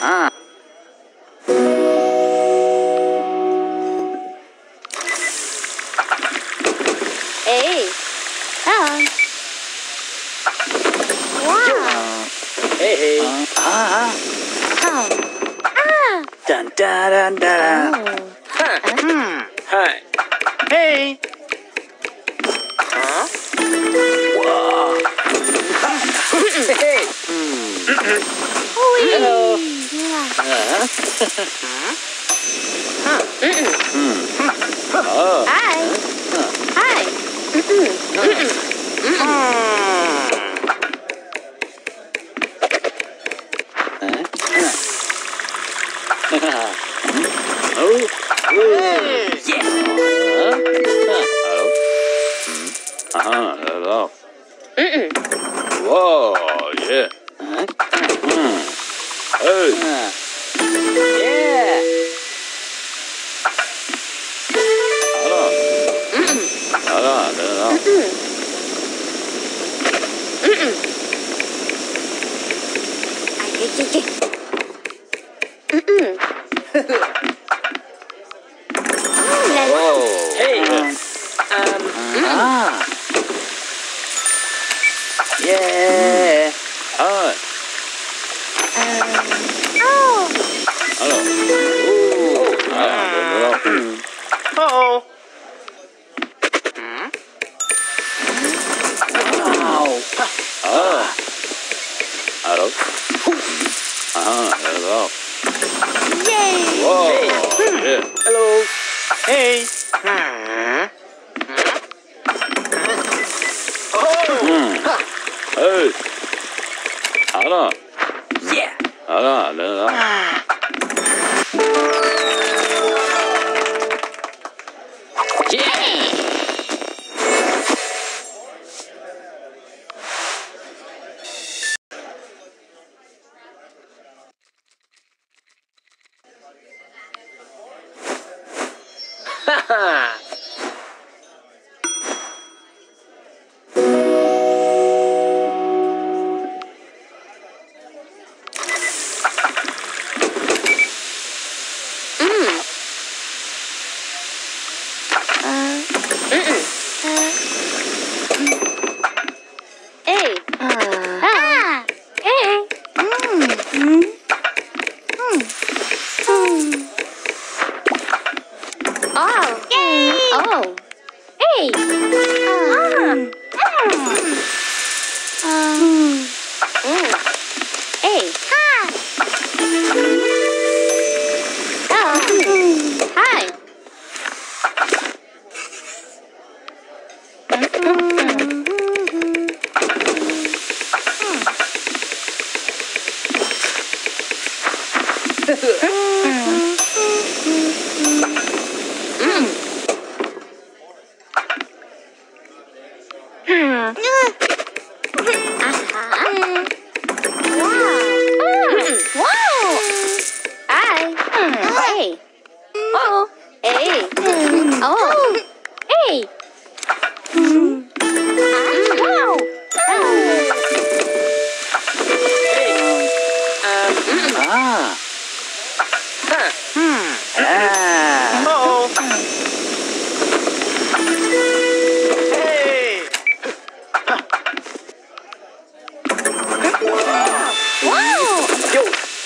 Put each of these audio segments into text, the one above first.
Ah. Uh-huh. Hmm. Oh. Hi. Hi. Oh. Yeah. Uh-huh. Hmm. Uh-huh. Whoa. Yeah. Hmm. Hey. Yeah. Ah. Yeah. Oh. Um, oh. Hello. Ooh. Ah. Uh-oh. Wow. Oh. Hello. Hello. Yay. Whoa. Yeah. Hello. Hey. Hmm. Oh. Hmm. Hey. Hello. Yeah. Hello. Hello. Yeah. Ha ha.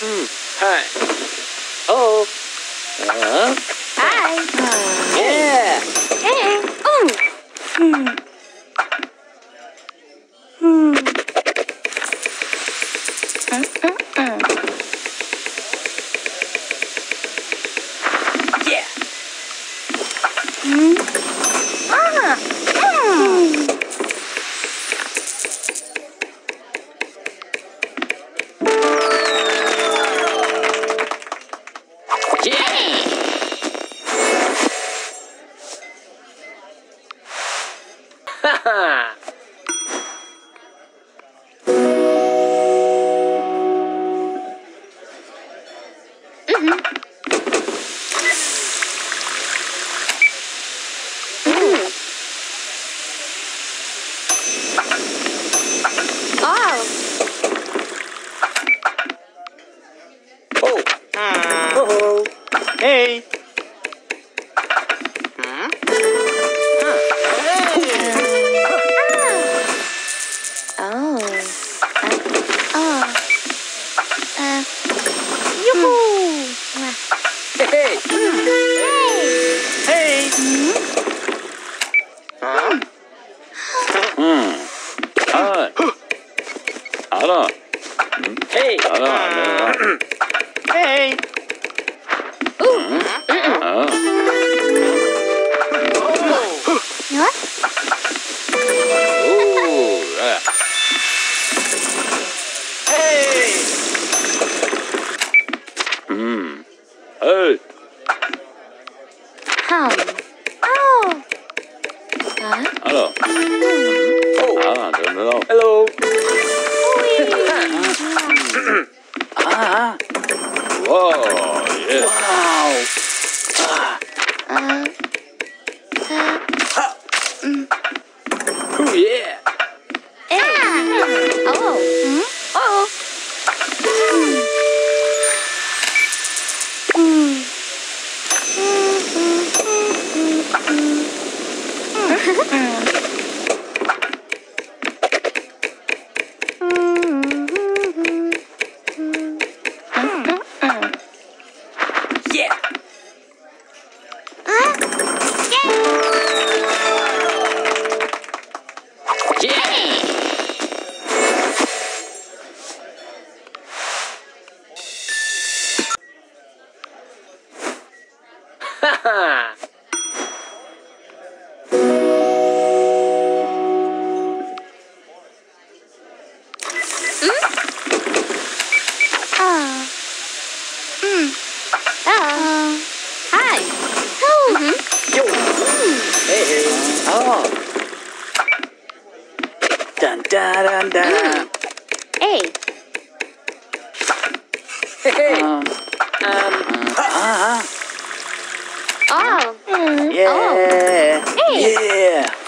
Yo. Hmm. Hi. Oh. Uh-huh. Hi. Yeah. Hey. Oh. Yeah. Ah. Ho ho! Hey! Oh, yeah. Wow. Uganda. Mm. Hey. Hey. Um. um. Uh-huh. Oh. Mm. Yeah. Oh. Hey. Yeah.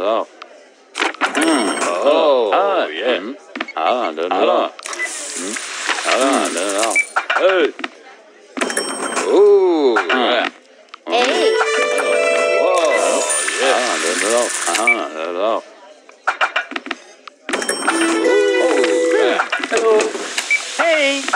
know. Oh, oh, oh uh, yeah. Mm. I don't know. Mm. I don't know. Hey. Ooh, hmm. yeah. Hey. Oh, Whoa, yeah. I don't know. Uh-huh, I don't know. Ooh, yeah. Hello. Hey.